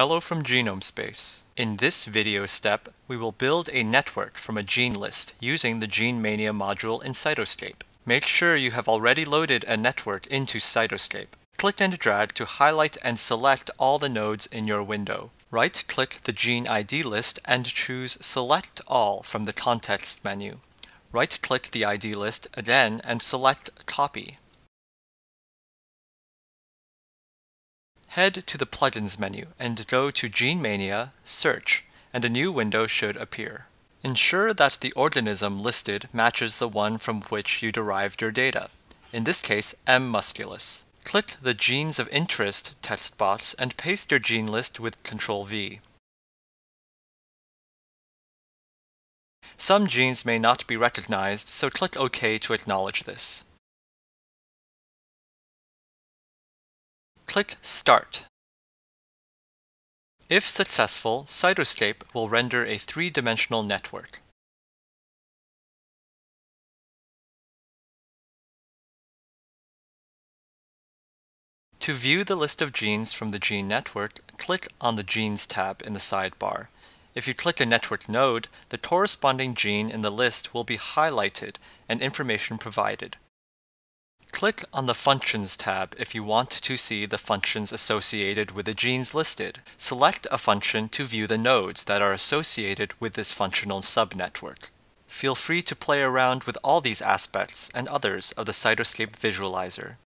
Hello from Genome Space. In this video step, we will build a network from a gene list using the GeneMania module in Cytoscape. Make sure you have already loaded a network into Cytoscape. Click and drag to highlight and select all the nodes in your window. Right-click the gene ID list and choose Select All from the context menu. Right-click the ID list again and select Copy. Head to the Plugins menu and go to GeneMania, Search, and a new window should appear. Ensure that the organism listed matches the one from which you derived your data, in this case M. musculus. Click the Genes of Interest text box and paste your gene list with Ctrl V. Some genes may not be recognized, so click OK to acknowledge this. Click Start. If successful, Cytoscape will render a three-dimensional network. To view the list of genes from the gene network, click on the Genes tab in the sidebar. If you click a network node, the corresponding gene in the list will be highlighted and information provided. Click on the Functions tab if you want to see the functions associated with the genes listed. Select a function to view the nodes that are associated with this functional subnetwork. Feel free to play around with all these aspects and others of the Cytoscape visualizer.